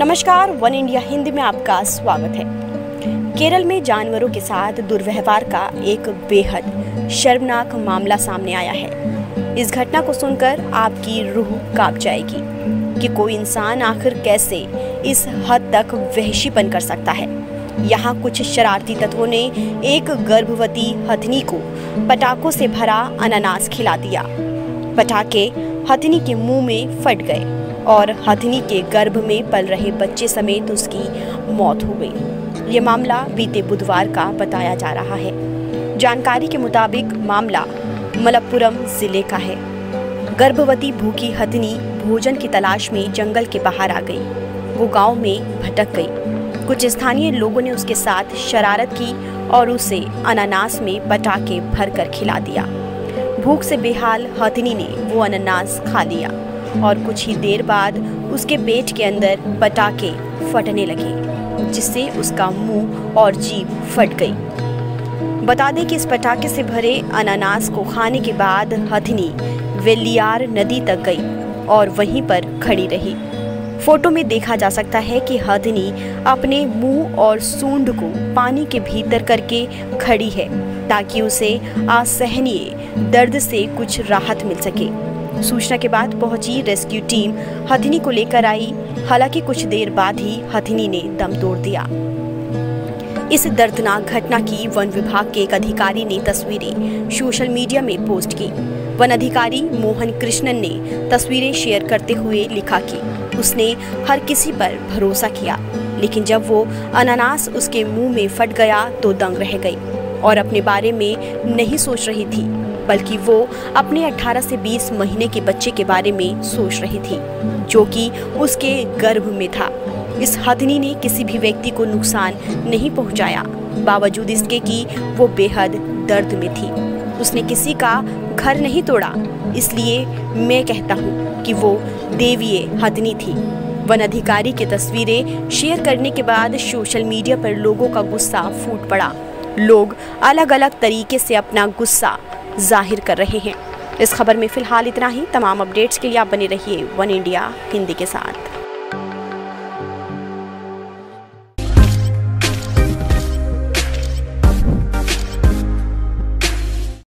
नमस्कार, one India Hindi में आपका स्वागत है। केरल में जानवरों के साथ दुर्व्यवहार का एक बेहद शर्मनाक मामला सामने आया है। इस घटना को सुनकर आपकी रूह काँप जाएगी कि कोई इंसान आखिर कैसे इस हद तक वहशीपन कर सकता है। यहाँ कुछ शरारती तत्वों ने एक गर्भवती हथनी को पटाखों से भरा अनानास खिला दिया। पटाखे हथनी के मुँह में फट गए। और हथनी के गर्भ में पल रहे बच्चे समेत उसकी मौत हो गई। ये मामला बीते बुधवार का बताया जा रहा है। जानकारी के मुताबिक मामला मलप्पुरम ज़िले का है। गर्भवती भूखी हथनी भोजन की तलाश में जंगल के बाहर आ गई। वो गाँव में भटक गई। कुछ स्थानीय लोगों ने उसके साथ शरारत की और उसे अनानास में पटाखे भरकर खिला दिया। भूख से बेहाल हथनी ने वो अनानास खा लिया। और कुछ ही देर बाद उसके पेट के अंदर पटाखे फटने लगे, जिससे उसका मुँह और जीभ फट गई। बता दें कि इस पटाखे से भरे अनानास को खाने के बाद हथनी वेलियार नदी तक गई और वहीं पर खड़ी रही। फ़ोटो में देखा जा सकता है कि हथनी अपने मुँह और सूंड को पानी के भीतर करके खड़ी है, ताकि उसे असहनीय दर्द से कुछ राहत मिल सके। सूचना के बाद पहुँची रेस्क्यू टीम। हथिनी को लेकर आई। हालाँकि कुछ देर बाद ही हथिनी ने दम तोड़ दिया। इस दर्दनाक घटना की वन विभाग के एक अधिकारी ने तस्वीरें सोशल मीडिया में पोस्ट की। वन अधिकारी मोहन कृष्णन ने तस्वीरें शेयर करते हुए लिखा कि उसने हर किसी पर भरोसा किया, लेकिन जब वो अनानास उसके मुँह में फट गया तो दंग रह गई। और अपने बारे में नहीं सोच रही थी, बल्कि वो अपने 18 से 20 महीने के बच्चे के बारे में सोच रही थी, जो कि उसके गर्भ में था। इस हथनी ने किसी भी व्यक्ति को नुकसान नहीं पहुँचाया, बावजूद इसके कि वो बेहद दर्द में थी। उसने किसी का घर नहीं तोड़ा, इसलिए मैं कहता हूँ कि वो देवीय हथनी थी। वन अधिकारी की तस्वीरें शेयर करने के बाद सोशल मीडिया पर लोगों का गुस्सा फूट पड़ा। लोग अलग अलग तरीके से अपना गुस्सा ज़ाहिर कर रहे हैं। इस खबर में फ़िलहाल इतना ही। तमाम अपडेट्स के लिए आप बने रहिए वन इंडिया हिंदी के साथ।